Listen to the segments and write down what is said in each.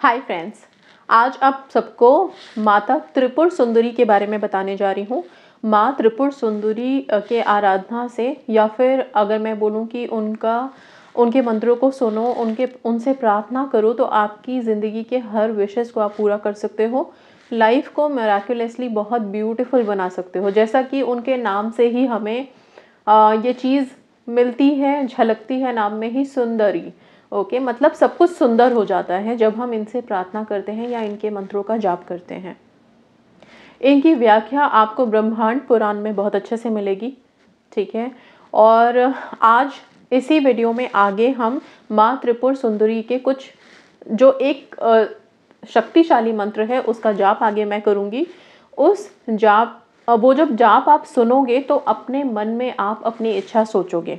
Hi friends आज आप सबको माता त्रिपुर सुंदरी के बारे में बताने जा रही हूँ। माँ त्रिपुर सुंदरी के आराधना से या फिर अगर मैं बोलूँ कि उनका उनके मंत्रों को सुनो उनके उनसे प्रार्थना करो तो आपकी ज़िंदगी के हर विशेष को आप पूरा कर सकते हो। लाइफ को मेराकुलसली बहुत ब्यूटीफुल बना सकते हो। जैसा कि उनके नाम से ही हमें आ, ये चीज़ मिलती है झलकती है नाम में ही सुंदरी। ओके मतलब सब कुछ सुंदर हो जाता है जब हम इनसे प्रार्थना करते हैं या इनके मंत्रों का जाप करते हैं। इनकी व्याख्या आपको ब्रह्मांड पुराण में बहुत अच्छे से मिलेगी, ठीक है? और आज इसी वीडियो में आगे हम माँ त्रिपुर सुंदरी के कुछ, जो एक शक्तिशाली मंत्र है, उसका जाप आगे मैं करूँगी। उस जाप वो जब जाप आप सुनोगे तो अपने मन में आप अपनी इच्छा सोचोगे।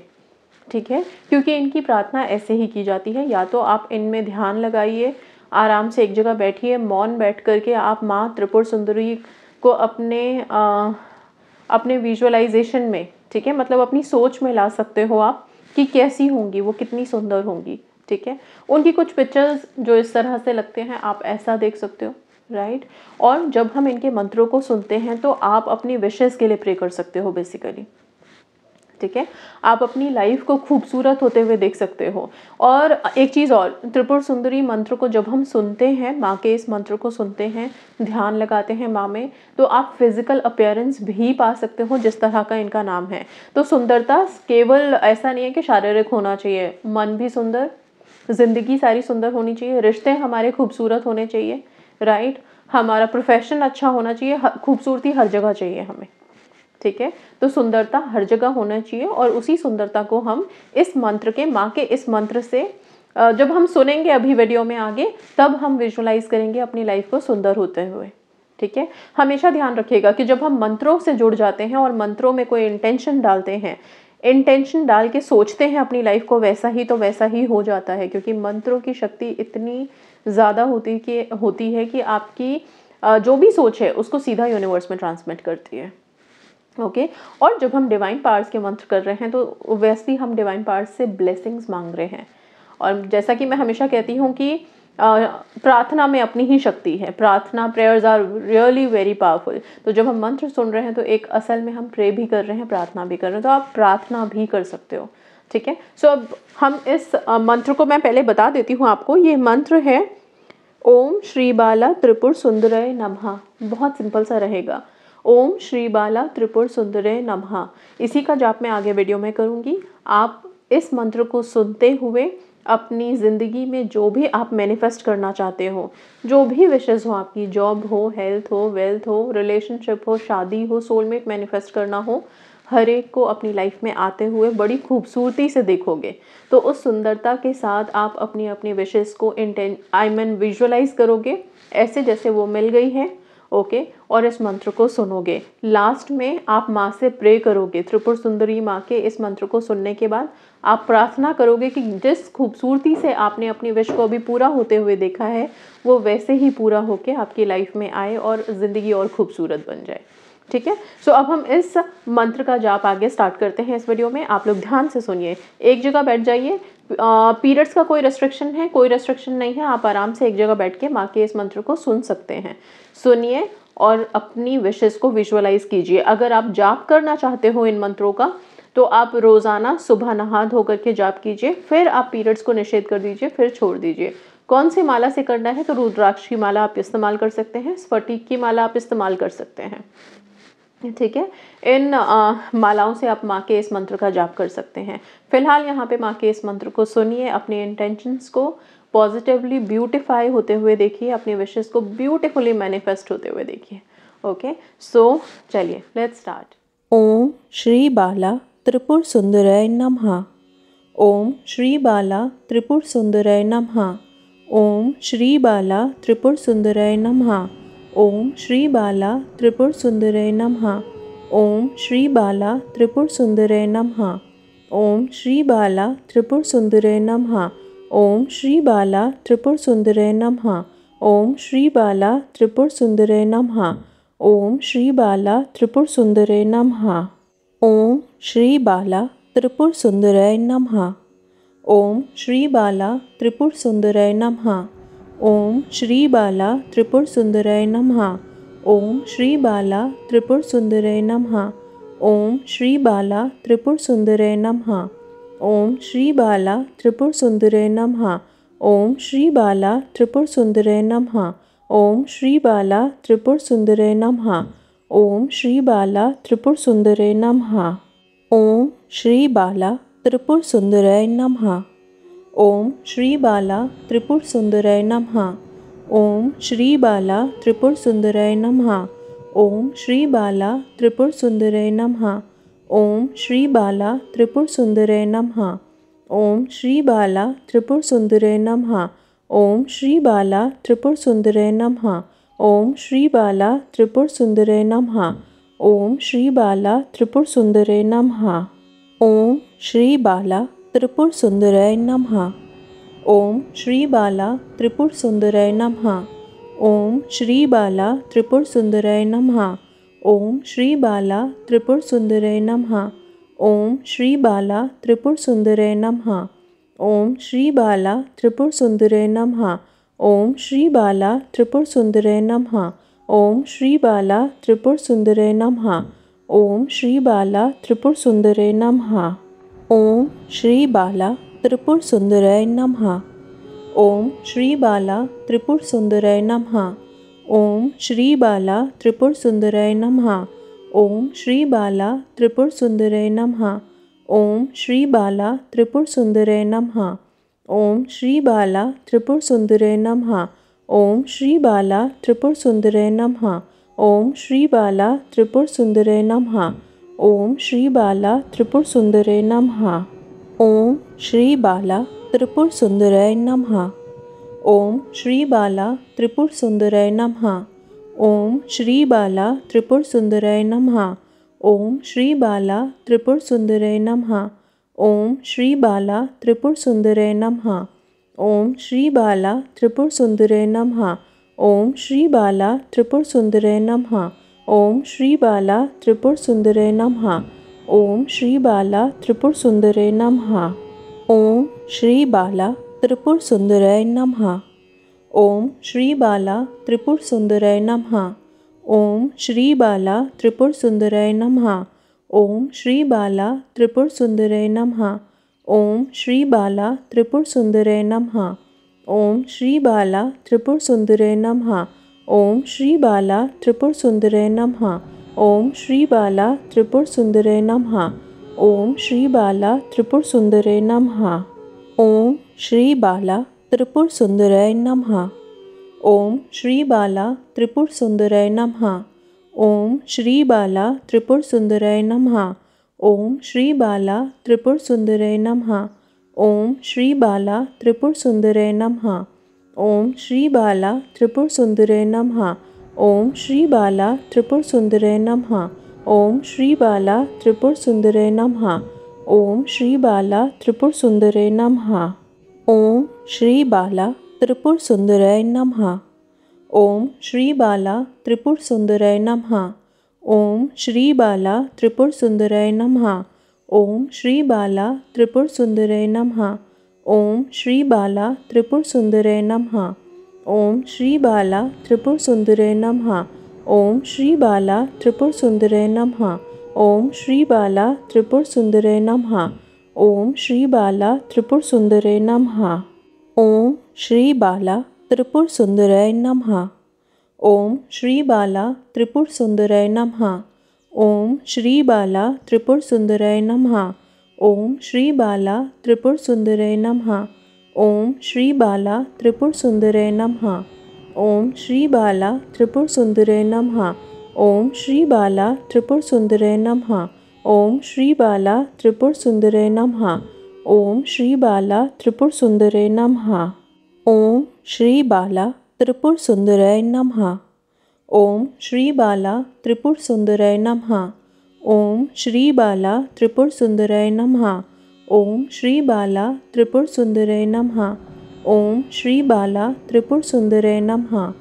ठीक है? क्योंकि इनकी प्रार्थना ऐसे ही की जाती है या तो आप इनमें ध्यान लगाइए आराम से एक जगह बैठिए मौन बैठ करके आप माँ त्रिपुर सुंदरी को अपने आ, अपने विजुअलाइजेशन में ठीक है? मतलब अपनी सोच में ला सकते हो आप कि कैसी होंगी वो कितनी सुंदर होंगी ठीक है? उनकी कुछ पिक्चर्स जो इस तरह से लगते हैं आप ऐसा देख सकते हो राइट और जब हम इनके मंत्रों को सुनते हैं तो आप अपनी विशेष के लिए प्रे कर सकते हो बेसिकली ठीक है? आप अपनी लाइफ को खूबसूरत होते हुए देख सकते हो। और एक चीज़ और, त्रिपुर सुंदरी मंत्र को जब हम सुनते हैं, माँ के इस मंत्र को सुनते हैं, ध्यान लगाते हैं माँ में तो आप फ़िज़िकल अपेयरेंस भी पा सकते हो, जिस तरह का इनका नाम है। तो सुंदरता केवल ऐसा नहीं है कि शारीरिक होना चाहिए। मन भी सुंदर, ज़िंदगी सारी सुंदर होनी चाहिए। रिश्ते हमारे खूबसूरत होने चाहिए राइट हमारा प्रोफेशन अच्छा होना चाहिए खूबसूरती हर जगह चाहिए हमें। ठीक है? तो सुंदरता हर जगह होना चाहिए और उसी सुंदरता को हम इस मंत्र के, माँ के इस मंत्र से जब हम सुनेंगे अभी वीडियो में आगे, तब हम विजुलाइज करेंगे अपनी लाइफ को सुंदर होते हुए, ठीक है? हमेशा ध्यान रखिएगा कि जब हम मंत्रों से जुड़ जाते हैं और मंत्रों में कोई इंटेंशन डालते हैं इंटेंशन डाल के सोचते हैं अपनी लाइफ को, वैसा ही तो वैसा ही हो जाता है, क्योंकि मंत्रों की शक्ति इतनी ज़्यादा होती कि, होती है कि आपकी जो भी सोच है, उसको सीधा यूनिवर्स में ट्रांसमिट करती है। Okay okay? और जब हम डिवाइन पार्ट्स के मंत्र कर रहे हैं तो वैसे हम डिवाइन पार्ट्स से ब्लेसिंग्स मांग रहे हैं। और जैसा कि मैं हमेशा कहती हूँ कि प्रार्थना में अपनी ही शक्ति है। प्रार्थना prayers are really very powerful तो जब हम मंत्र सुन रहे हैं तो एक असल में हम प्रे भी कर रहे हैं, प्रार्थना भी कर रहे हैं। तो आप प्रार्थना भी कर सकते हो। ठीक है? सो अब हम इस मंत्र को मैं पहले बता देती हूँ आपको। ये मंत्र है, ओम श्री बाला त्रिपुर सुंदरय नमः। बहुत सिंपल सा रहेगा। ओम श्री बाला त्रिपुर सुंदरय नमः। इसी का जाप मैं आगे वीडियो में करूँगी। आप इस मंत्र को सुनते हुए अपनी ज़िंदगी में जो भी आप मैनिफेस्ट करना चाहते हो, जो भी विशेष हो आपकी जॉब हो हेल्थ हो वेल्थ हो रिलेशनशिप हो, शादी हो सोलमेट मैनिफेस्ट करना हो, हर एक को अपनी लाइफ में आते हुए बड़ी खूबसूरती से देखोगे। तो उस सुंदरता के साथ आप अपनी अपनी विशेष को इंटेंट आई मीन विजुअलाइज करोगे। ऐसे जैसे वो मिल गई है। ओके और इस मंत्र को सुनोगे। लास्ट में आप माँ से प्रे करोगे। त्रिपुर सुंदरी माँ के इस मंत्र को सुनने के बाद आप प्रार्थना करोगे कि जिस खूबसूरती से आपने अपनी विश को अभी पूरा होते हुए देखा है, वो वैसे ही पूरा होके आपकी लाइफ में आए और ज़िंदगी और खूबसूरत बन जाए। ठीक है? सो अब हम इस मंत्र का जाप आगे स्टार्ट करते हैं। इस वीडियो में आप लोग ध्यान से सुनिए। एक जगह बैठ जाइए। पीरियड्स का कोई रेस्ट्रिक्शन है, कोई रेस्ट्रिक्शन नहीं है, आप आराम से एक जगह बैठ के माँ के इस मंत्र को सुन सकते हैं। सुनिए और अपनी विशेष को विजुअलाइज कीजिए। अगर आप जाप करना चाहते हो इन मंत्रों का तो आप रोज़ाना सुबह नहा धो करके जाप कीजिए, फिर आप पीरियड्स को निषेध कर दीजिए, फिर छोड़ दीजिए। कौन सी माला से करना है तो रुद्राक्ष की माला आप इस्तेमाल कर सकते हैं, स्फटिक की माला आप इस्तेमाल कर सकते हैं। ठीक है? इन आ, मालाओं से आप माँ के इस मंत्र का जाप कर सकते हैं। फ़िलहाल यहाँ पे माँ के इस मंत्र को सुनिए अपने इंटेंशंस को पॉजिटिवली ब्यूटिफाई होते हुए देखिए अपनी विशेष को ब्यूटिफुली मैनिफेस्ट होते हुए देखिए। ओके सो चलिए लेट्स स्टार्ट ओम श्री बाला त्रिपुर सुंदरय नमः। ओम श्री बाला त्रिपुर सुंदरय नमः। ओम श्री बाला त्रिपुर सुंदरय नमः। ओम श्री बाला त्रिपुर सुंदरय नमः। ओम श्री बाला त्रिपुर सुंदरय नमः। ओम श्री बाला त्रिपुर सुंदरय नमः। ओम श्री बाला त्रिपुर सुंदरय नमः। ओम श्री बाला त्रिपुर सुंदरय नमः। ओम श्री बाला त्रिपुर सुंदरय नमः। ओम श्री बाला त्रिपुर सुंदरय नमः। ओम श्री बाला त्रिपुर सुंदरय नमः। ओम श्री बाला त्रिपुर सुंदराय नमः। ओम श्री बाला त्रिपुर सुंदराय नमः। ओम श्री बाला त्रिपुर सुंदराय नमः। ओम श्री बाला त्रिपुर सुंदराय नमः। ओम श्री बाला त्रिपुर सुंदराय नमः। ओम श्री बाला त्रिपुर सुंदराय नमः। ओम श्री बाला त्रिपुर सुंदराय नमः। ओम श्री बाला त्रिपुर सुंदराय नमः। ओम श्री बाला त्रिपुर सुंदराय नमः। ओम श्री बाला त्रिपुर सुंदराय नमः। ओम श्री बाला त्रिपुर सुंदराय नमः। ओम श्री बाला त्रिपुर सुंदराय नमः। ओम श्री बाला त्रिपुर सुंदराय नमः। ओम श्री बाला त्रिपुर सुंदराय नमः। ओम श्री बाला त्रिपुर सुंदराय नमः। ओम श्री बाला त्रिपुर सुंदराय नमः। श्री बाला त्रिपुर सुंदराय नमः। ओम श्री बाला त्रिपुर सुंदराय नमः। ओम श्री बाला त्रिपुर सुंदराय नमः। ओम श्री बाला नमः। ओम श्री बाला त्रिपुर सुंदराय नमः। ओम श्री बाला त्रिपुर सुंदराय नमः। ओम श्री बाला त्रिपुर सुंदराय नमः। ओम श्री बाला त्रिपुर सुंदराय नमः। ओम श्री बाला त्रिपुर सुंदराय नमः। ओम श्री बाला त्रिपुर सुंदराय नमः। ओम श्री बाला त्रिपुर सुंदराय नमः। ओम श्री बाला त्रिपुर सुंदराय नमः। ओम श्री बाला त्रिपुर सुंदराय नमः। ओम श्री बाला त्रिपुर सुंदराय नमः। ओम श्री बाला त्रिपुर सुंदराय नमः। ओम श्री बाला त्रिपुर सुंदराय नमः। ओम श्री बाला त्रिपुर सुंदराय नमः। ओम श्री बाला त्रिपुर सुंदराय नमः ओम श्री बाला त्रिपुर सुंदराय नमः ओम श्री बाला त्रिपुर सुंदराय नमः ओम श्री बाला त्रिपुर सुंदराय नमः ओम श्री बाला त्रिपुर सुंदराय नमः ओम श्री बाला त्रिपुर सुंदराय नमः ओम श्री बाला त्रिपुर सुंदराय नमः ओम श्री बाला त्रिपुर सुंदराय नमः ओम श्री बाला त्रिपुर सुंदरे नमः। ओम श्री बाला त्रिपुर सुंदरे नमः। ओम श्री बाला त्रिपुर सुंदराय नमः। ओम श्री बाला त्रिपुर सुंदराय नमः। ओम श्री बाला त्रिपुर सुंदराय नमः। ओम श्री बाला त्रिपुर सुंदराय नमः। ओम श्री बाला त्रिपुर सुंदराय नमः। ओम श्री बाला त्रिपुर सुंदराय नमः। ओम श्री बाला त्रिपुर सुंदर नमः। ओम श्री बाला त्रिपुर सुंदर नमः। ओम श्री बाला त्रिपुर सुंदर नमः। ओम श्री बाला त्रिपुर सुंदर नमः। ओम श्री बाला त्रिपुर सुंदर नमः। ओम श्री बाला त्रिपुर सुंदराय नमः। ओम श्री बाला त्रिपुर सुंदर नमः। ओम श्री बाला त्रिपुर सुंदर नमः। ओम श्री बाला त्रिपुर सुंदरे नमः। ओम श्री बाला त्रिपुर सुंदर नम। ओम श्री बाला त्रिपुर सुंदर नम। ओम श्री बाला त्रिपुर सुंदर नम। ओम श्री बाला त्रिपुर सुंदर नम। ओम श्री बाला त्रिपुर सुंदर नम। ओम श्री बाला त्रिपुर सुंदर नम। ओम श्री बाला त्रिपुर सुंदर नमः। ओम श्री बाला त्रिपुर सुंदरे नमः। ओम श्री बाला त्रिपुर सुंदरे नमः। ओम श्री बाला त्रिपुर सुंदरे नमः। ओम श्री बाला त्रिपुर सुंदरे नमः। ओम श्री बाला त्रिपुर सुंदरे नमः। ओम श्री बाला त्रिपुर सुंदराय नमः। ओम श्री बाला त्रिपुर सुंदराय नमः। ओम श्री बाला त्रिपुर सुंदराय नमः। ओम श्री बाला त्रिपुर सुंदरे नमः। ओम श्री बाला त्रिपुर सुंदरे नमः। ओम श्री बाला त्रिपुर सुंदरे नमः। ओम श्री बाला त्रिपुर सुंदरे नमः। ओम श्री बाला त्रिपुर सुंदरे नमः। ओम श्री बाला त्रिपुर सुंदरे नमः। ओम श्री बाला त्रिपुर सुंदराय नमः। ओम श्री बाला त्रिपुर सुंदराय नमः। ओम श्री बाला त्रिपुर सुंदराय नमः। ओम श्री बाला त्रिपुर सुंदराय नमः। ओम श्री बाला त्रिपुर सुंदराय नमः।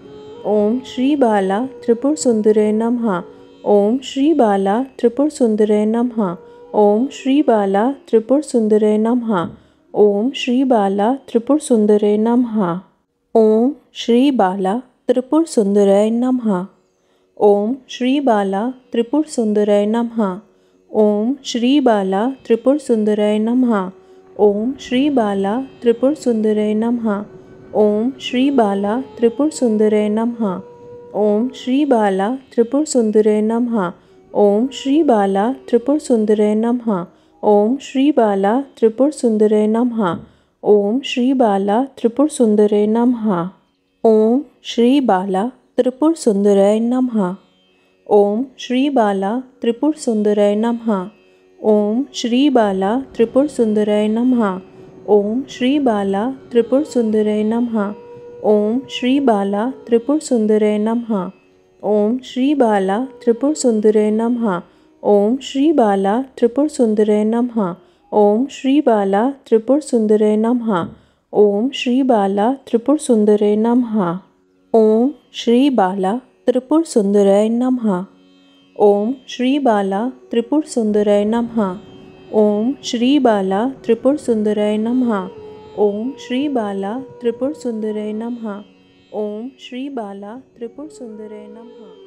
ओम श्री बाला त्रिपुर सुंदराय नमः। ओम श्री बाला त्रिपुर सुंदराय नमः। ओम श्री बाला त्रिपुर सुंदराय नमः। ओम श्री बाला त्रिपुर सुंदराय नमः। ओम श्री बाला त्रिपुर सुंदराय नमः। ओम श्री बाला त्रिपुर सुंदराय नमः। ओम श्री नमः। ओम श्री बाला त्रिपुर सुंदराय नमः। ओम श्री बाला त्रिपुर सुंदराय नमः। ओम श्री बाला त्रिपुर सुंदराय नमः। ओम श्री बाला त्रिपुर सुंदराय नमः। ओम श्री बाला त्रिपुर सुंदराय नमः। ओम श्री बाला नमः। त्रिपुर सुंदराय नमः। ओम श्री बाला त्रिपुर सुंदराय नमः। ओम श्री बाला त्रिपुर सुंदराय नमः। ओम श्री बाला त्रिपुर सुंदराय नमः। ओम श्री बाला त्रिपुर सुंदराय नमः। ओम श्री बाला त्रिपुर सुंदराय नमः। ओम श्री बाला त्रिपुर सुंदराय नमः। ओम श्री बाला त्रिपुर सुंदराय नमः। ओम श्री बाला त्रिपुर सुंदरे नमः। ओम श्री बाला त्रिपुर सुंदराय नमः। ओम श्री बाला त्रिपुर सुंदराय नमः। ओम श्री बाला त्रिपुर सुंदराय नमः। ओम श्री बाला त्रिपुर सुंदराय नमः। ओम श्री बाला त्रिपुर सुंदराय नमः।